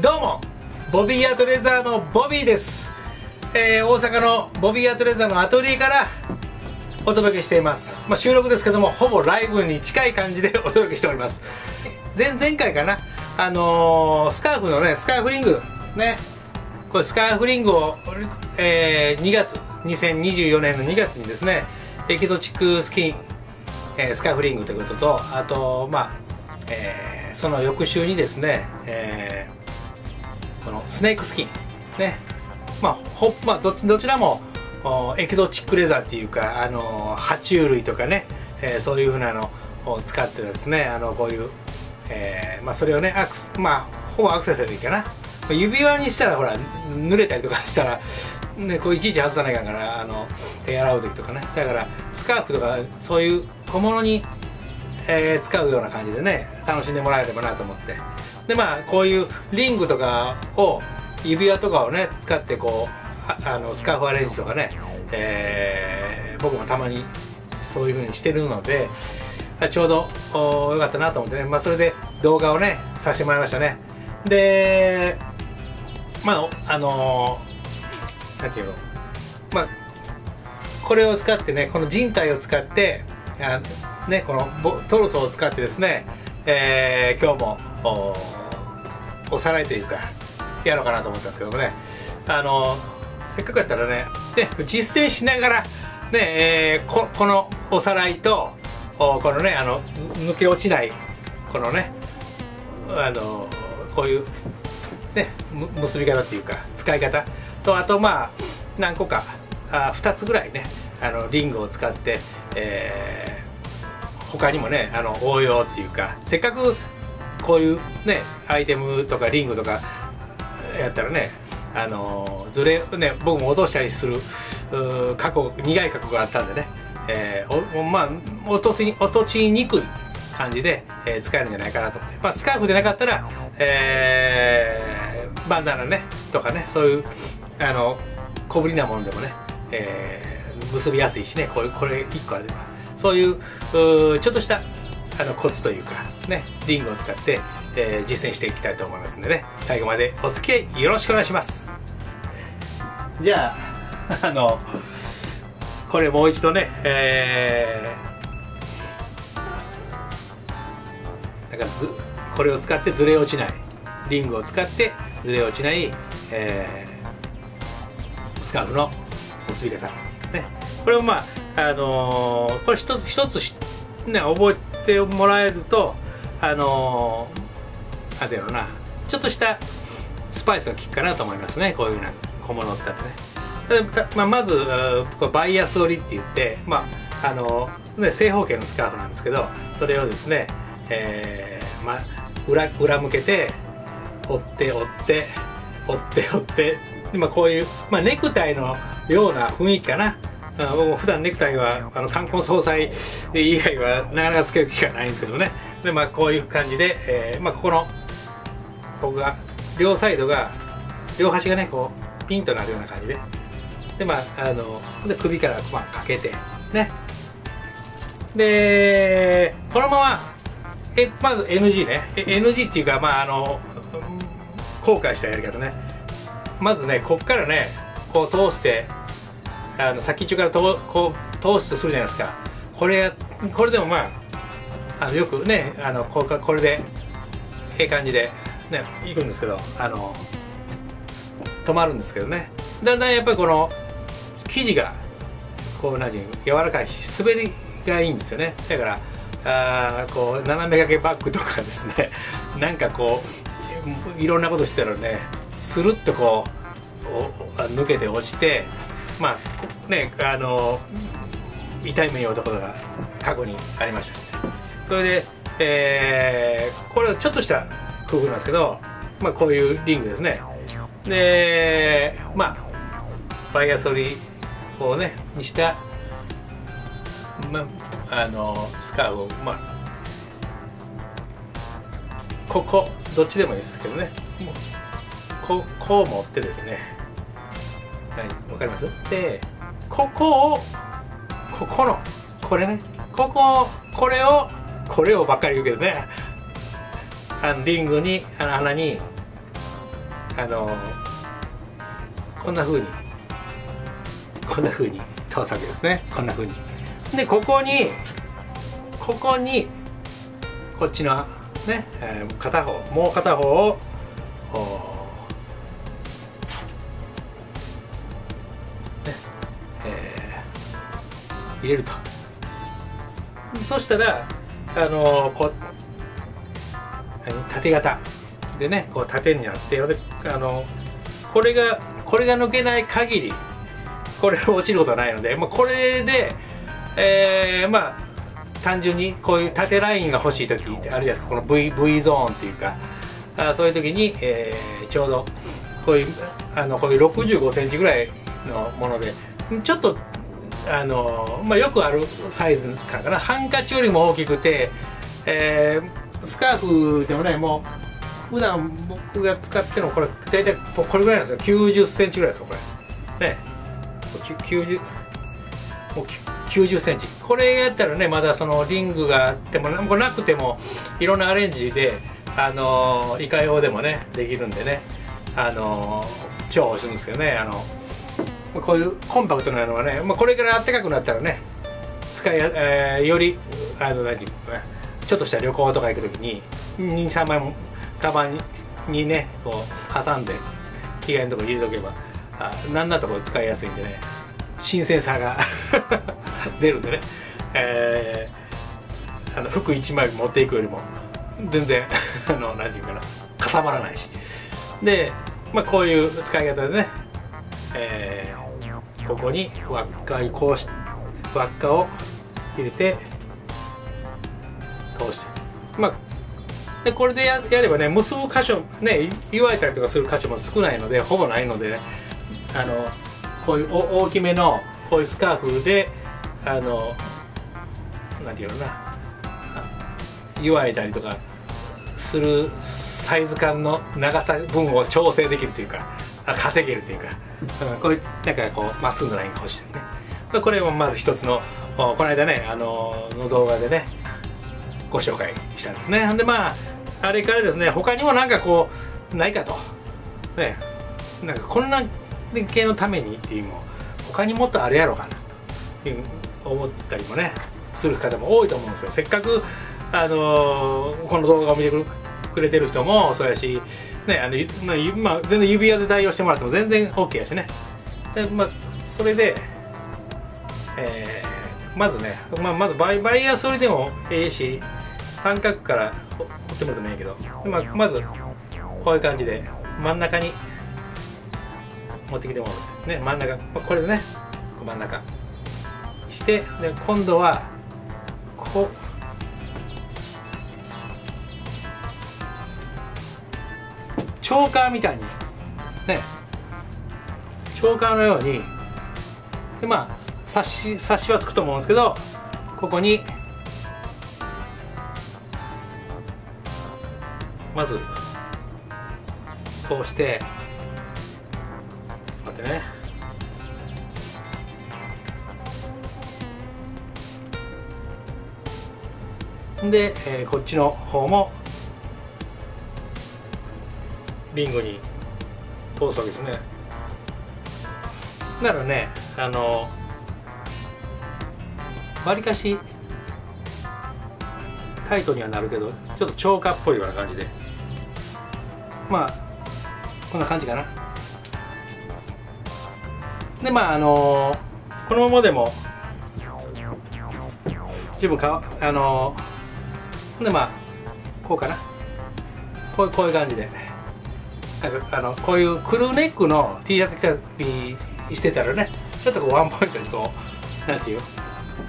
どうもボビーアートレザーのボビーです、えー大阪のボビーアートレザーのアトリエからお届けしています、まあ、収録ですけどもほぼライブに近い感じで お届けしております。前前回かな？あのースカーフのねスカーフリングね。これスカーフリングを、えー2月2024年の2月にですねエキゾチックスキン、えースカーフリングということとあとまあ、えーその翌週にですね、えーこのスネークスキン。ね。まあほまあどちどちらもエキゾチックレザーっていうかあの爬虫類とかね、えーそういうふうなのを使ってですねあのこういう、えーまあ、それをねアクスまあほぼアクセサリーかな。指輪にしたらほら濡れたりとかしたらねこういちいち外さないかんからあの手洗う時とかね。それからスカーフとかそういう小物にえー使うような感じでね楽しんでもらえればなと思って。でまあこういうリングとかを指輪とかをね使ってこうあのスカーフアレンジとかね、えー僕もたまにそういう風にしてるのでちょうどおよかったなと思ってね、まあ、それで動画をねさせてもらいましたね。でまああのーていうのまあこれを使ってねこの人体を使ってあねこのボトルソーを使ってですね、えー今日もおさらいというかやろうかなと思ったんですけどもね。あのせっかくやったらねね実践しながらね、えーここのおさらいとこのねあの抜け落ちないこのねあのこういうね結び方っていうか使い方。とあとまあ何個かあ2つぐらいねあのリングを使って、えー他にもねあの応用っていうかせっかくこういうねアイテムとかリングとかやったらねあのずれね僕も落としたりする過去苦い過去があったんでね、えーまあ落とし落としにくい感じで、えー使えるんじゃないかなと思って、まあ、スカーフでなかったら、えーバンダナねとかねそういうあの小ぶりなものでもね、えー結びやすいしねこれこれ1個あれば。そういううちょっとしたあのコツというかねリングを使って、えー実践していきたいと思いますんでね。最後までお付き合いよろしくお願いします。じゃあ あのこれもう一度ねえーだからずこれを使ってずれ落ちない。リングを使ってずれ落ちない、えースカーフの結び方。ね。これもまああのーこれ一つ一つね覚ええてもらえるとあのーなんていうな。ちょっとしたスパイスが効くかなと思いますね。こういうような小物を使ってね。まあ、まずこバイアス折りって言ってまああのね正方形のスカーフなんですけどそれをですね、えーまあ、裏裏向けて折って折って折って折って。今こういう、まあ、ネクタイのような雰囲気かな。僕も普段ネクタイはあの冠婚葬祭以外はなかなかつける機会ないんですけどね。で、まあ、こういう感じで、えーまあ、ここのここが両サイドが両端がねこうピンとなるような感じで。でまああので首から、まあ、かけてね。でこのままえまず NG ね。え NG っていうかまああのうん後悔したやり方ね。まずねこっからねこう通してあの先っちょからとこう通すとするじゃないですか。これこれでもまああのよくねあのこうこれでええ感じでね行くんですけどあの止まるんですけどね。だんだんやっぱりこの生地がこう何柔らかいし滑りがいいんですよね。だからあーこう斜め掛けバッグとかですね。なんかこういろんなことしてたらねスルッとこう抜けて落ちてまあねあの痛い目に遭うところが過去にありました。しねそれで、えーこれはちょっとした工夫なんですけど、まあ、こういうリングですね。でまあバイアス折りをねにした、まあ、あのスカーフをまあここどっちでもいいですけどね。こうこう持ってですね。はいわかります？でここをここのこれね。こここれをこれをばっかり言うけどね。あのリングにあの穴にあのこんな風にこんな風に通すわけですね。こんな風に。でここにここにこっちのね、えー、片方もう片方を入れると。そしたらあの、こう縦型。でねこう縦になってあのこれがこれが抜けない限りこれ落ちることはないので、まあ、これで、えー、まあ単純にこういう縦ラインが欲しい時ってあるじゃないですか。この V, v ゾーンっていうか。あそういう時に、えー、ちょうどこういうあのこういう6 5センチぐらいのものでちょっとあの、まあ、よくあるサイズかな。ハンカチよりも大きくて、えー、スカーフでもねもう普段僕が使ってるのこれ大体これぐらいなんですよ。9 0センチぐらいですよこれ。ね。90もう90センチ。これやったらねまだそのリングがあってもなくてもいろんなアレンジであのいかようでもねできるんでね。あの重宝するんですけどね。あのこういうコンパクトなのはね、まあ、これから暖かくなったらね使いや、えー、よりあの何ちょっとした旅行とか行く時に23枚もカバンにねこう挟んで着替えのところ入れとけばあ何だとこ使いやすいんでね新鮮さが 出るんでね、えー、あの服1枚持っていくよりも全然あの何て言うかなかさばらないし。で、まあ、こういう使い方でね、えー、こに輪っかこうし輪っかを入れて通して。まあでこれでやればね結ぶ箇所ね言われたりとかする箇所も少ないのでほぼないので、あのこういう大きめのこういうスカーフであのなんていうのな。祝えたりとかするサイズ感の長さ分を調整できるというか。稼げるというか、うん、こういうなんかこうまっすぐなラインが欲しいね。これもまず一つのこの間ねあのの動画でねご紹介したんですね。でまああれからですね他にもなんかこうないかと。ね。なんかこんな系のためにっていうのも他にもっとあるやろうかなという思ったりもねする方も多いと思うんですよ。せっかくあのー、この動画を見てくれてる人もそうやしねあの、まあ、まあ、全然指輪で対応してもらっても全然 OK やしね。で、まあ、それで、えー、まずね、まあ、まずバイバイヤーそれでもええし三角から折ってもらってもいいけど、まあ、まずこういう感じで真ん中に持ってきてもらう。ね真ん中。まあこれでね真ん中してで今度はこうチョーカーみたいに。ね。チョーカーのように。でまあ冊子冊子はつくと思うんですけどここにまず通して待ってね。で、えー、こっちの方もリングに通すわけですね。だからねあのわりかしタイトにはなるけどちょっと超過っぽいような感じで。まあこんな感じかな。でまああのこのままでも十分かあのでまあこうかな。こうこういう感じで。あのこういうクルーネックの T シャツ着たりしてたらねちょっとこうワンポイントにこうなんていう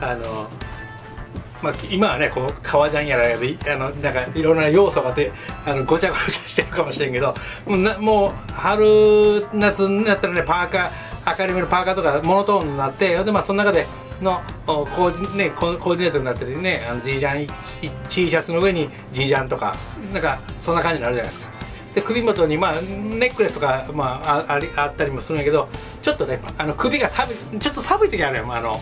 あのまあ、今はねこう革ジャンやらあのなんかいろんな要素があってあのごちゃごちゃしてるかもしれんけどもうなもう春夏になったらねパーカー明るめのパーカーとかモノトーンになってで、まあ、その中でのコーデ,、ね、コーディネートになってるねあの G ジャン T シャツの上に G ジャンとかなんかそんな感じになるじゃないですか。で首元に、まあ、ネックレスとか、まあ、ああったりもするんやけどちょっとねあの首が寒いちょっと寒い時あるよあの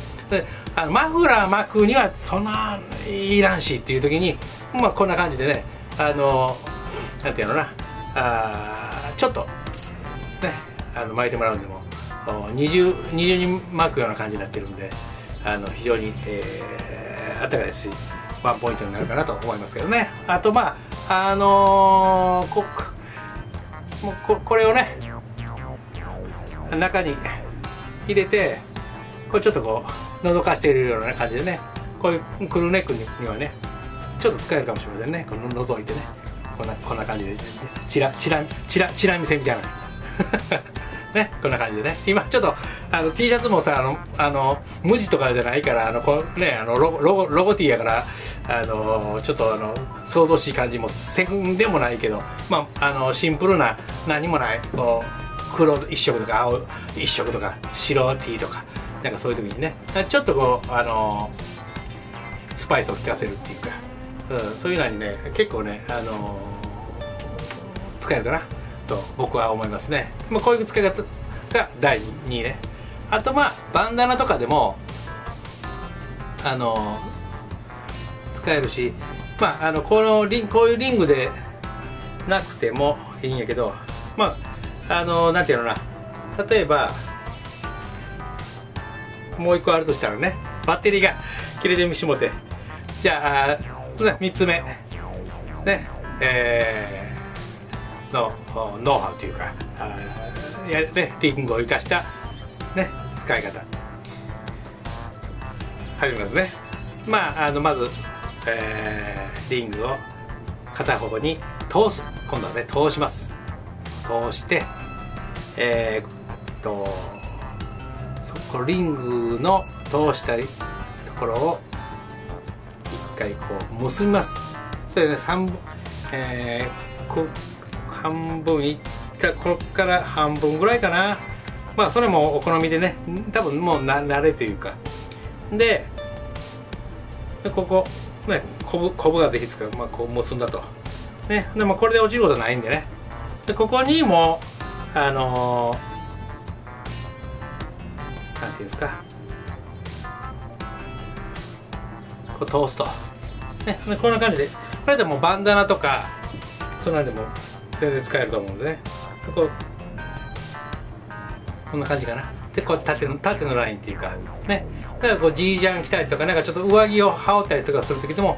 あのマフラー巻くにはそんないらんしっていう時に、まあ、こんな感じでねあのなんていうのなあちょっとねあの巻いてもらうんでも二重二重に巻くような感じになってるんであの非常に、えー、あったかいしワンポイントになるかなと思いますけどね。あとまああのー、こもうここれをね中に入れてこれちょっとこう覗かしているような感じでねこういうクルーネックにはねちょっと使えるかもしれませんね。この覗いてね。こんなこんな感じで。チラチラチラチラ見せみたいなねこんな感じでね。今ちょっとあの T シャツもさあのあの無地とかじゃないからあのこねあのロゴロゴロゴ T やからあのちょっとあの想像しい感じもせんでもないけどまああのシンプルな何もないこう黒一色とか青一色とか白 T とかなんかそういう時にねちょっとこうあのスパイスを効かせるっていうか、うん、そういうのにね結構ねあの使えるかな。と僕は思いますね、まあ、こういう使い方が第2位ね。あとまあバンダナとかでもあの使えるしまああのこのリンこういうリングでなくてもいいんやけどまああのなんていうのな。例えばもう一個あるとしたらねバッテリーが切れてみしもて。じゃあ3つ目。ねえー、のノウハウというかやねリングを生かしたね使い方。始めますね。まああのまず、えー、リングを片方に通す。今度はね通します。通してえー、っとそこリングの通したりところを一回こう結びます。それで、ね、3分、えー、こ半分いったここから半分ぐらいかな。まあそれもお好みでね多分もうな慣れというか。でここねこぶこぶができてから、まあ、こう結んだと。ねでもこれで落ちることないんでね。でここにもあのー、なんていうんですか。こう通すとねこんな感じで。これでもバンダナとかそんなんでも全然使えると思うんでね。こうこんな感じかな。でこう縦の縦のラインっていうかね。だからこうジージャン着たりとかなんかちょっと上着を羽織ったりとかする時でも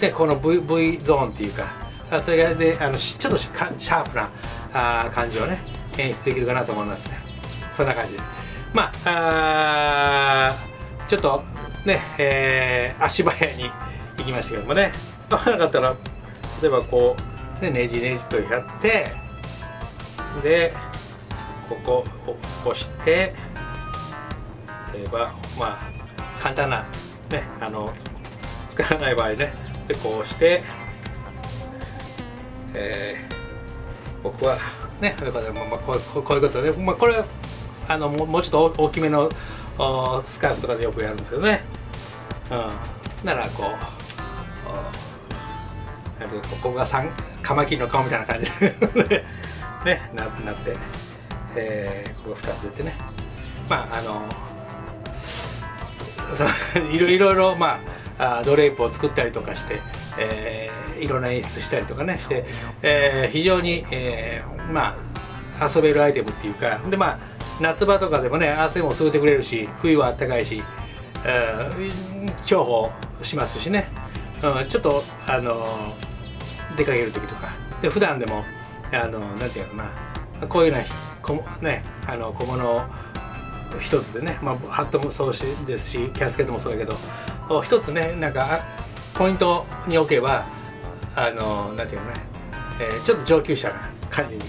でこの v, v ゾーンっていうかそれがであのちょっとシャープなあ感じをね演出できるかなと思いますね。そんな感じでまああちょっとね、えー、足早に行きましたけどもね。分からなかったら例えばこう、ね、ねじねじとやってでここを押して例えばまあ簡単なねあの使わない場合ねでこうして、えー、僕はねこういうことで、まあ、こういうことで、まあ、これあのもうちょっと大きめのスカーフとかでよくやるんですけどね、うん、ならこうここがカマキリの顔みたいな感じ。で ねななって、えー、ここ2つ出てね。まああのそ いろいろまあドレープを作ったりとかして、えー、いろんな演出したりとかねして、えー、非常に、えー、まあ遊べるアイテムっていうかでまあ夏場とかでもね汗も吸うてくれるし冬はあったかいし、えー、重宝しますしね、うん、ちょっとあの出かける時とか。で普段でもあのなんていうのかなこういうようなこねあの小物一つでね、まあ、ハットもそうしですしキャスケットもそうだけど一つねなんかポイントに置けばあのなんていうのね、えー、ちょっと上級者な感じに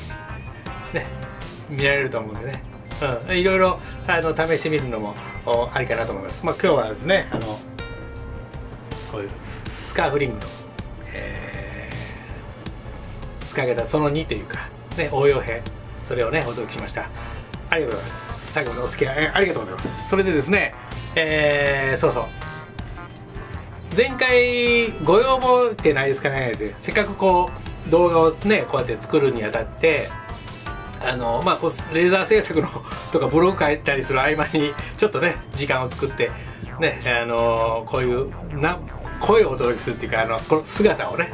ね見られると思うんでね。うん、いろいろあの試してみるのもありかなと思います。まあ、今日はですねあのこういうスカーフリング2日げたその2というか、ね、応用編それをねお届けしました。ありがとうございます。最後までお付き合いありがとうございます。それでですねえー、そうそう。前回ご要望ってないですかね。でせっかくこう動画をねこうやって作るにあたってあのまあレーザー制作のとかブログ書いたりする合間にちょっとね時間を作ってねあのこういうな声をお届けするっていうかあのこの姿をね。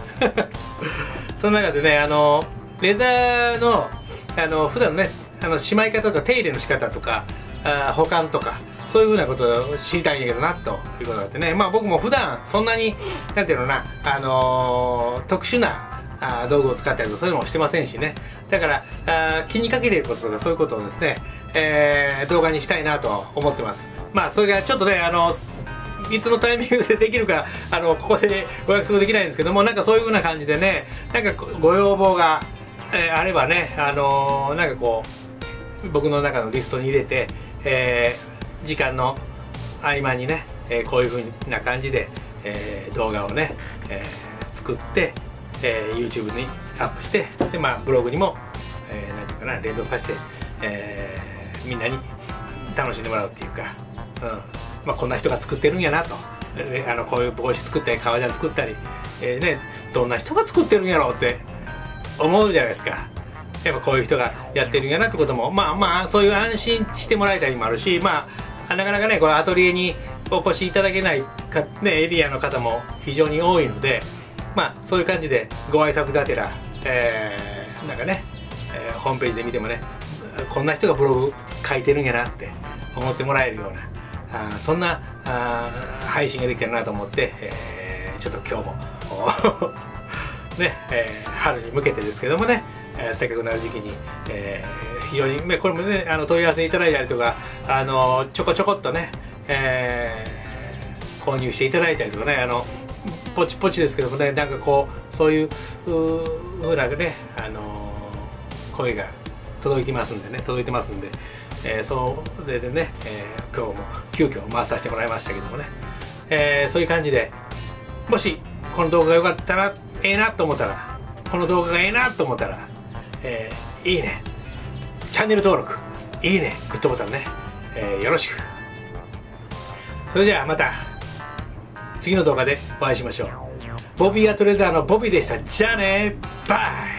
その中でねあのレザーのあの普段ねあのしまい方とか手入れの仕方とかあ保管とかそういうふうなことを知りたいんやけどなということがあってね。まあ僕も普段そんなになんていうのなあのー、特殊なあ道具を使ったりとかそういうのもしてませんしね。だからあ気にかけていることとかそういうことをですね、えー、動画にしたいなと思ってます。まあそれがちょっとねあのいつのタイミングでできるかあのここでご約束できないんですけどもなんかそういうふうな感じでねなんかご要望が、えー、あればねあのー、なんかこう僕の中のリストに入れて、えー、時間の合間にね、え、こういうふうな感じで、え、動画をね、え、作って、えー、YouTube にアップしてで、まあ、ブログにも、えー、なんていうかな連動させて、え、みんなに楽しんでもらうっていうか、うん。まあ、こんな人が作ってるんやなと、えー、あのこういう帽子作ったり革ジャン作ったり、えーね、どんな人が作ってるんやろうって思うじゃないですか。やっぱこういう人がやってるんやなってことも。まあまあそういう安心してもらえたりもあるしまあなかなかねこのアトリエにお越しいただけないか、ね、エリアの方も非常に多いのでまあそういう感じでご挨拶がてら、えー、なんかね、えー、ホームページで見てもねこんな人がブログ書いてるんやなって思ってもらえるようなそんな配信ができたらなと思って、えー、ちょっと今日も ね、えー、春に向けてですけどもね、えー、高くなる時期に、えー、非常に、ね、これもねあの問い合わせいただいたりとかあのちょこちょこっとね、えー、購入していただいたりとかねあのポチポチですけどもねなんかこうそういうふうなね、あの、声が届いてますんでね届いてますんで、えー、それでね、えー、今日も急遽回させてもらいましたけどもね、えー、そういう感じでもしこの動画が良かったらええなと思ったらこの動画がええなと思ったら、えー、いいね。チャンネル登録いいね。グッドボタンね、えー、よろしく。それではまた次の動画でお会いしましょう。ボビーアトレザーのボビーでした。じゃあね。バイ。